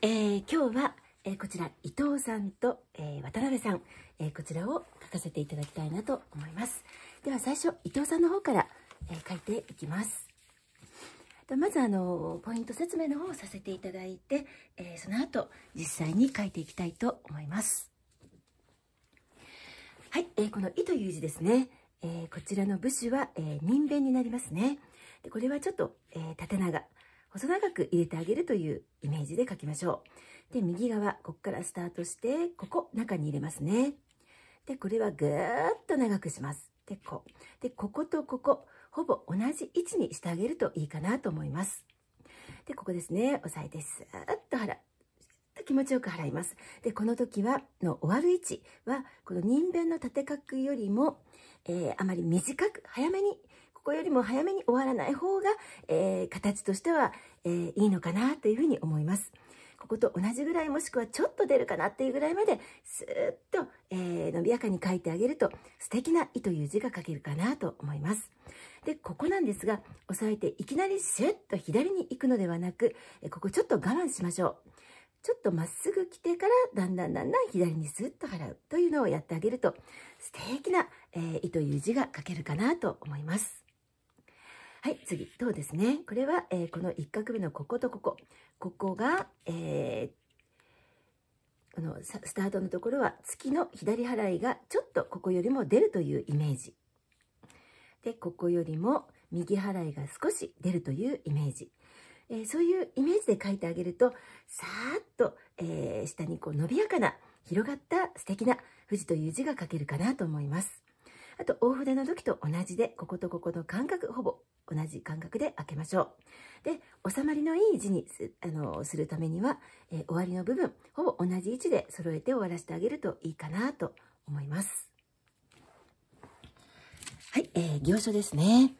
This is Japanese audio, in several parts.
えー、今日は、えー、こちら伊藤さんと、えー、渡辺さん、えこちらを書かせていただきたいなと思います。では最初伊藤さんの方から、え書いていきます。まずあのポイント説明の方をさせていただいて、えその後実際に書いていきたいと思います。はい、え、この「い」という字ですね、え、こちらの部首は、えー、人弁になりますね。でこれはちょっと、え、縦長。細長く入れてあげるというイメージで書きましょう。で右側ここからスタートしてここ中に入れますね。でこれはぐーっと長くします。でこう。でこことここほぼ同じ位置にしてあげるといいかなと思います。でここですね。押さえてスーッと払う。気持ちよく払います。で、この時は、の終わる位置は、この人弁の縦角よりも、えー、あまり短く、早めに、ここよりも早めに終わらない方が、えー、形としては、えー、いいのかなというふうに思います。ここと同じぐらいもしくはちょっと出るかなっていうぐらいまでスーッと、えー、伸びやかに書いてあげると素敵な「い」という字が書けるかなと思います。で、ここなんですが、押さえていきなりシュッと左に行くのではなく、ここちょっと我慢しましょう。ちょっとまっすぐ来てからだんだんだんだん左にスッと払うというのをやってあげると素敵な、えー、いという字が書けるかなと思います。はい、次、うですね？これは、えー、この1画目のこことここ。ここが、えー、このスタートのところは月の左払いがちょっとここよりも出るというイメージ。で、ここよりも右払いが少し出るというイメージ。えー、そういうイメージで書いてあげると、さーっと、えー、下にこう伸びやかな、広がった素敵な富士という字が書けるかなと思います。あと、大筆の時と同じで、こことここの間隔、ほぼ同じ間隔で開けましょう。で、収まりのいい字にすあのするためには、えー、終わりの部分、ほぼ同じ位置で揃えて終わらせてあげるといいかなと思います。はい、えー、行書ですね。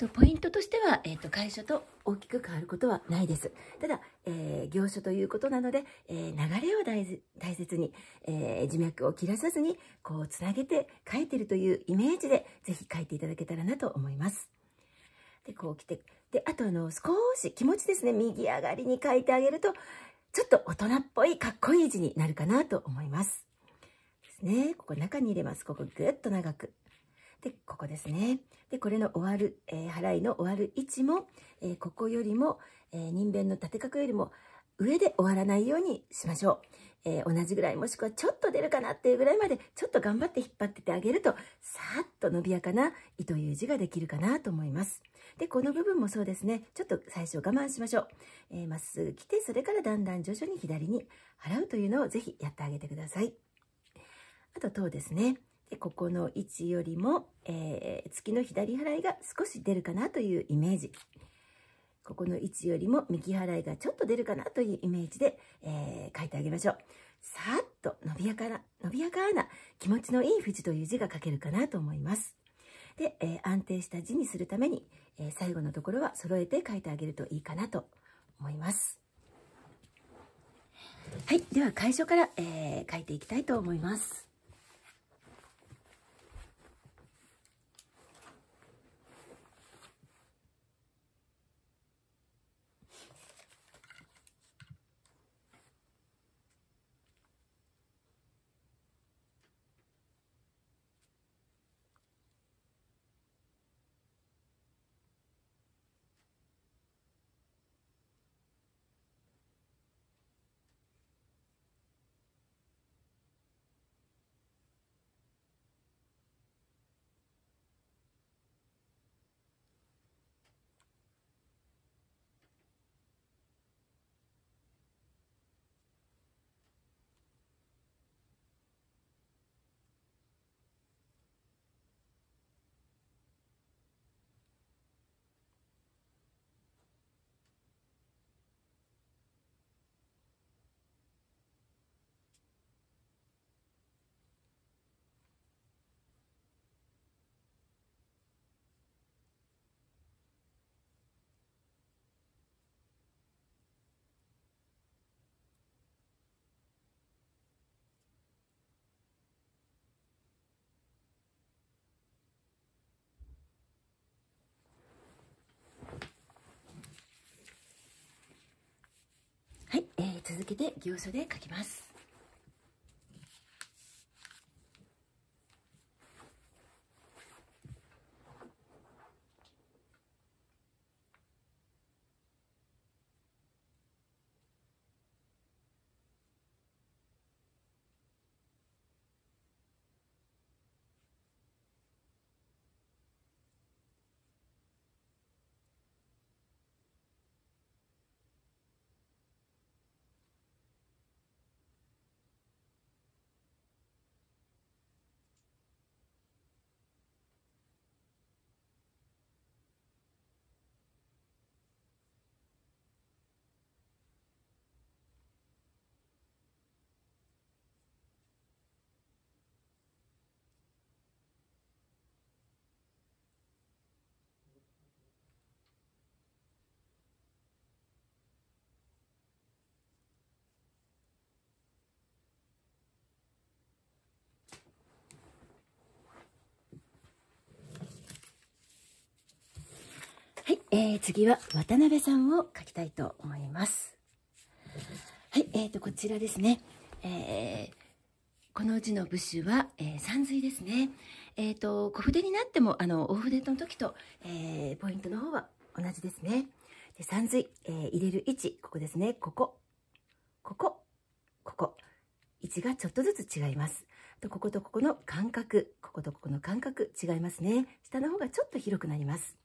とポイントとしては、えーと、楷書と大きく変わることはないです。ただ、えー、行書ということなので、えー、流れを大切に、えー、字脈を切らさずに、こう、つなげて書いてるというイメージで、ぜひ書いていただけたらなと思います。で、こう来て、で、あとあの、少し気持ちですね、右上がりに書いてあげると、ちょっと大人っぽいかっこいい字になるかなと思います。ですね。ここ中に入れます。ここぐっと長く。ここですね。で、これの終わる、えー、払いの終わる位置も、えー、ここよりも、えー、人弁の縦角よりも上で終わらないようにしましょう。え、同じぐらいもしくはちょっと出るかなっていうぐらいまでちょっと頑張って引っ張っててあげるとさーっと伸びやかな「い」という字ができるかなと思います。で、この部分もそうですね。ちょっと最初我慢しましょう。え、まっすぐ来てそれからだんだん徐々に左に払うというのをぜひやってあげてください。あと、等ですね。でここの位置よりも、えー、月の左払いが少し出るかなというイメージ。ここの位置よりも右払いがちょっと出るかなというイメージで、えー、書いてあげましょう。さーっと伸びやかな、伸びやかな気持ちのいい富士という字が書けるかなと思います。で、えー、安定した字にするために、えー、最後のところは揃えて書いてあげるといいかなと思います。はい。では、楷書から、えー、書いていきたいと思います。続けて行書で書きます。えー、次は渡辺さんを書きたいと思います。はい、えーと、こちらですね。えー、この字の部首は、えー、三髄ですね。えーと、小筆になっても、あの、大筆の時と、えー、ポイントの方は同じですね。で三髄、えー、入れる位置、ここですね。ここ、ここ、ここ。位置がちょっとずつ違います。とこことここの間隔、こことここの間隔違いますね。下の方がちょっと広くなります。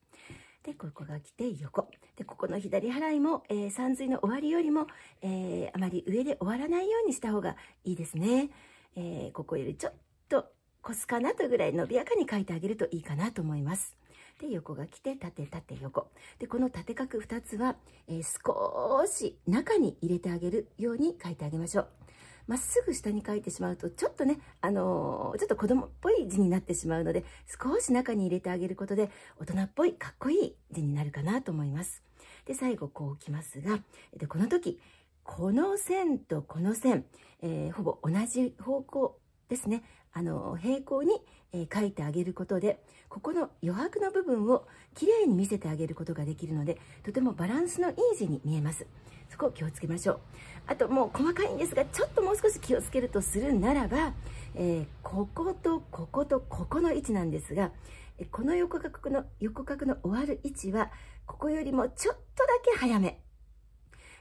で、ここが来て横。で、ここの左払いも、えー、三髄の終わりよりも、えー、あまり上で終わらないようにした方がいいですね。えー、ここよりちょっと越すかなというぐらい伸びやかに書いてあげるといいかなと思います。で、横が来て、縦、縦、横。で、この縦角2つは、え少し中に入れてあげるように書いてあげましょう。まっすぐ下に書いてしまうと、ちょっとね、あのー、ちょっと子供っぽい字になってしまうので、少し中に入れてあげることで、大人っぽい、かっこいい字になるかなと思います。で、最後こうきますが、でこの時、この線とこの線、えー、ほぼ同じ方向ですね。あの、平行に、えー、書いてあげることで、ここの余白の部分をきれいに見せてあげることができるので、とてもバランスのいい字に見えます。そこを気をつけましょう。あともう細かいんですが、ちょっともう少し気をつけるとするならば、えー、こことこことここの位置なんですが、この横角の、横角の終わる位置は、ここよりもちょっとだけ早め。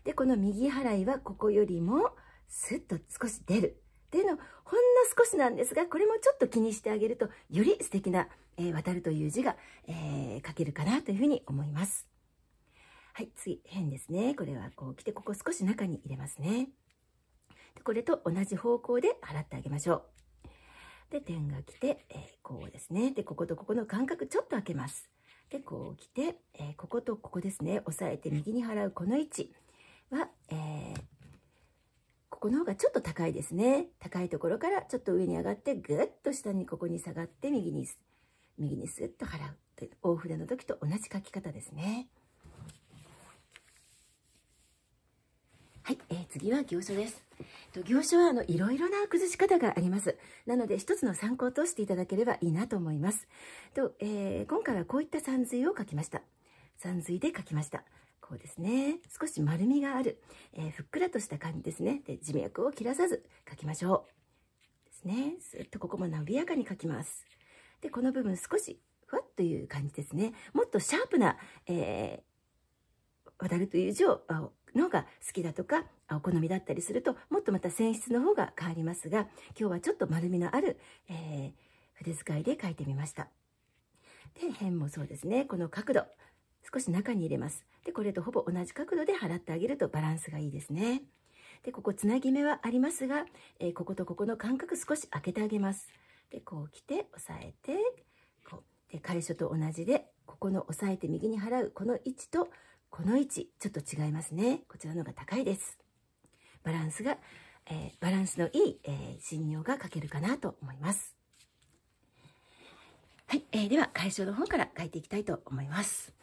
で、この右払いはここよりもスッと少し出る。っていうの、ほんの少しなんですが、これもちょっと気にしてあげると、より素敵な、えー、渡るという字が、えー、書けるかなというふうに思います。はい、次、辺ですね。これはこう来て、ここ少し中に入れますね。でこれと同じ方向で払ってあげましょう。で、点が来て、えー、こうですね。で、こことここの間隔ちょっと開けます。で、こう来て、えー、こことここですね。押さえて右に払うこの位置は、えー、ここの方がちょっと高いですね。高いところからちょっと上に上がって、ぐっと下にここに下がって、右に、右にスッと払う。大筆の時と同じ書き方ですね。はい、えー、次は行書です。と行書はあのいろいろな崩し方があります。なので一つの参考としていただければいいなと思います。とえー、今回はこういった三髄を書きました。三髄で書きました。こうですね。少し丸みがある。えー、ふっくらとした感じですね。で、字脈を切らさず書きましょう。ですね。すっとここも伸びやかに書きます。で、この部分少しふわっという感じですね。もっとシャープな、えー、渡るという字をのが好きだとか、お好みだったりすると、もっとまた泉質の方が変わりますが、今日はちょっと丸みのある、えー、筆使いで書いてみました。で、辺もそうですね。この角度、少し中に入れます。で、これとほぼ同じ角度で払ってあげるとバランスがいいですね。で、ここつなぎ目はありますが、えー、こことここの間隔少し開けてあげます。で、こう来て、押さえて、こう。で、楷書と同じで、ここの押さえて右に払うこの位置と、この位置、ちょっと違いますね。こちらの方が高いです。バランスが、えー、バランスのいい、えー、信用が書けるかなと思います。はい、えー、では、解消の方から書いていきたいと思います。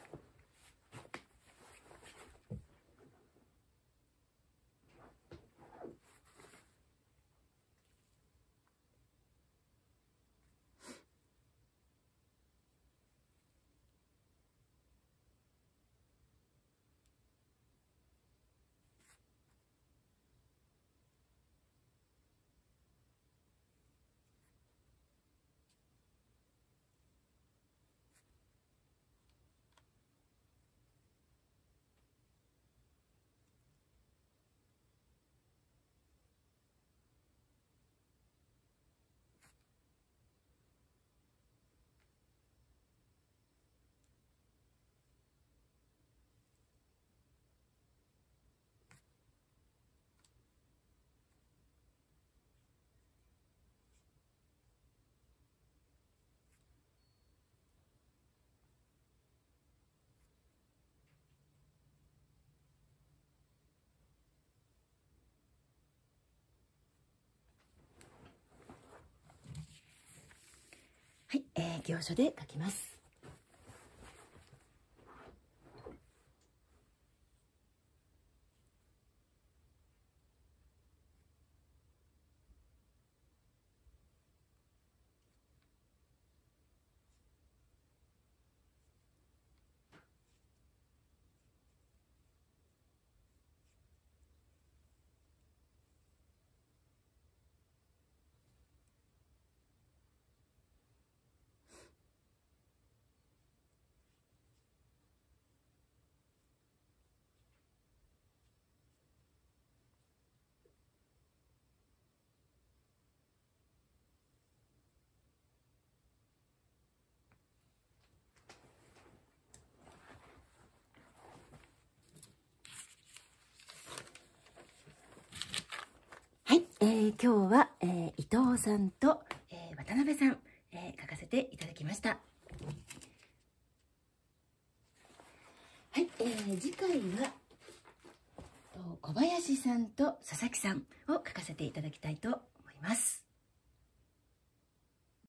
はい、えー、行書で書きます。えー、今日は、えー、伊藤さんと、えー、渡辺さん、え書かせていただきました。はい、え次回は小林さんと佐々木さんを書かせていただきたいと思います。